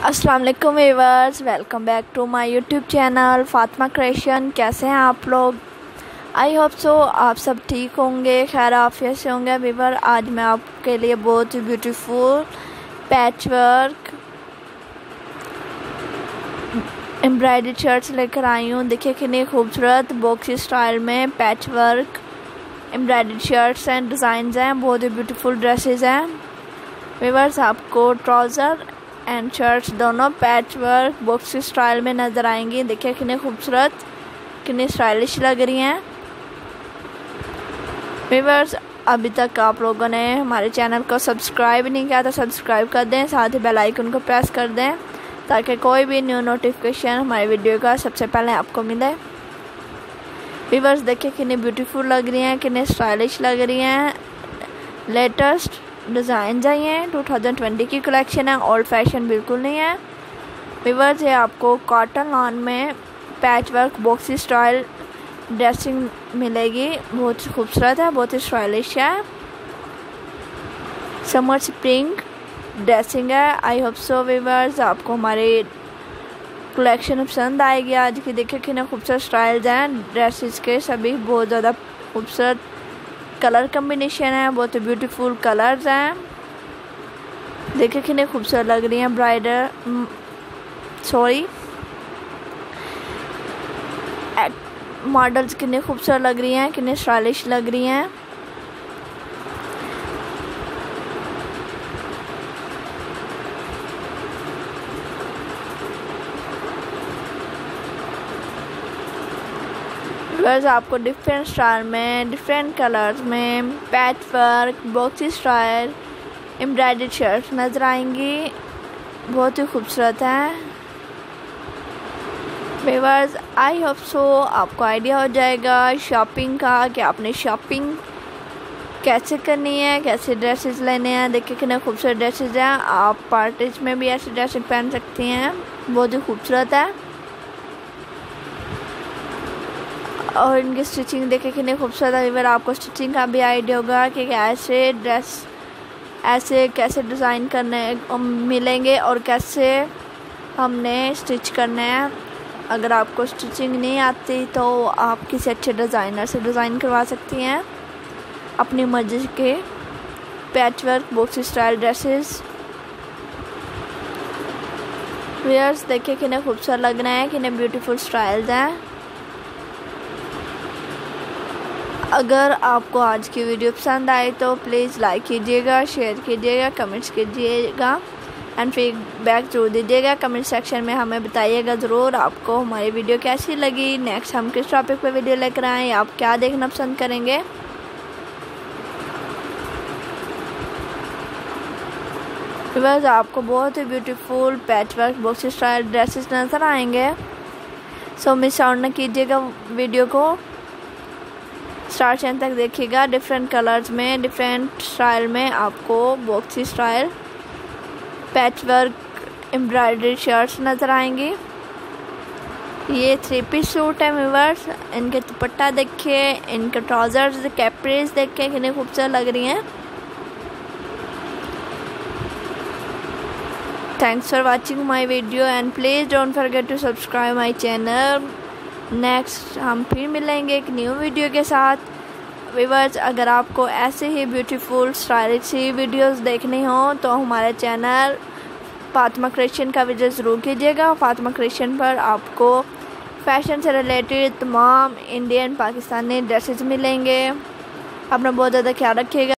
अस्सलाम वालेकुम viewers welcome back to my YouTube channel. Fatima creation, कैसे हैं आप लोग? आई होप सो आप सब ठीक होंगे, खैर आफियत से होंगे। वीवर आज मैं आपके लिए बहुत ही beautiful patch work embroidery shirts लेकर आई हूँ। देखिए कितनी खूबसूरत बॉक्सी स्टाइल में patch work embroidery shirts and design हैं, बहुत ही ब्यूटीफुल ड्रेसेस हैं। वीवर्स आपको ट्राउज़र एंड शर्ट्स दोनों पैच वर्क बॉक्स स्टाइल में नज़र आएँगी। देखिए कितने खूबसूरत, कितनी स्टाइलिश लग रही हैं। वीवर्स अभी तक आप लोगों ने हमारे चैनल को सब्सक्राइब नहीं किया तो सब्सक्राइब कर दें, साथ ही बेल आइकन को प्रेस कर दें, ताकि कोई भी न्यू नोटिफिकेशन हमारे वीडियो का सबसे पहले आपको मिले। वीवर्स देखिए कितनी ब्यूटीफुल लग रही हैं, कितनी स्टाइलिश लग रही हैं। लेटेस्ट डिज़ाइन आई हैं। 2020 की कलेक्शन है ओल्ड फ़ैशन बिल्कुल नहीं है। विवर्स ये आपको कॉटन लॉन में patch work boxy style dressing मिलेगी। बहुत खूबसूरत है, बहुत ही स्टाइलिश है। समर स्प्रिंग ड्रेसिंग है। आई होप सो विवर्स आपको हमारी कलेक्शन पसंद आएगी। आज की देखिए कितने खूबसूरत स्टाइल्स हैं। ड्रेसेस के सभी बहुत ज़्यादा खूबसूरत कलर कम्बिनेशन है, बहुत ब्यूटीफुल कलर्स हैं। देखिए कितने खूबसूरत लग रही हैं ब्राइडर सॉरी मॉडल्स कितने खूबसूरत लग रही हैं, कितने स्टाइलिश लग रही हैं। कलर्स आपको डिफरेंट स्टाइल में डिफरेंट कलर्स में patch work boxy style embroidery shirt नज़र आएँगी। बहुत ही खूबसूरत हैं। वेवर्स आई होप सो आपको आइडिया हो जाएगा शॉपिंग का कि आपने शॉपिंग कैसे करनी है, कैसे ड्रेसेस लेने हैं। देखिए कितने खूबसूरत ड्रेसेस हैं। आप पार्टीज़ में भी ऐसे ड्रेसेस पहन सकती हैं। बहुत ही खूबसूरत है। और इनकी स्टिचिंग देखे कितनी खूबसूरत है अगर आपको स्टिचिंग का भी आइडिया होगा कि ऐसे ड्रेस, ऐसे कैसे डिज़ाइन करने मिलेंगे और कैसे हमने स्टिच करने हैं। अगर आपको स्टिचिंग नहीं आती तो आप किसी अच्छे डिज़ाइनर से डिज़ाइन करवा सकती हैं। अपनी मर्ज़ी के patch work box style dresses wears देखिए कितने खूबसूरत लग रहे हैं, कितने ब्यूटीफुल स्टाइल्स हैं। अगर आपको आज की वीडियो पसंद आए तो प्लीज़ लाइक कीजिएगा शेयर कीजिएगा कमेंट्स कीजिएगा एंड फीडबैक ज़रूर दीजिएगा। कमेंट सेक्शन में हमें बताइएगा ज़रूर आपको हमारी वीडियो कैसी लगी। नेक्स्ट हम किस टॉपिक पर वीडियो लेकर आए आप क्या देखना पसंद करेंगे? बस आपको बहुत ही beautiful patch work box style dresses नज़र आएँगे। सो मिस आउट न कीजिएगा वीडियो को। स्टार्ट एंड तक देखिएगा डिफरेंट कलर्स में डिफरेंट स्टाइल में आपको boxy style patch work embroidery shirts नज़र आएँगी। ये थ्री पीस सूट है व्यूवर्स इनके दुपट्टा देखिए, इनके ट्राउज़र्स कैपरीज देखिए, कितनी खूबसूरत लग रही हैं। Thanks for watching my video and please don't forget to subscribe my channel next हम फिर मिलेंगे एक न्यू वीडियो के साथ। वीवर्स अगर आपको ऐसे ही ब्यूटीफुल स्टाइलिश सी वीडियोस देखनी हो तो हमारे चैनल फातिमा क्रिश्चियन का विज़िट ज़रूर कीजिएगा। फातिमा क्रिश्चियन पर आपको फ़ैशन से रिलेटेड तमाम इंडियन पाकिस्तानी ड्रेसेस मिलेंगे। अपना बहुत ज़्यादा ख्याल रखिएगा।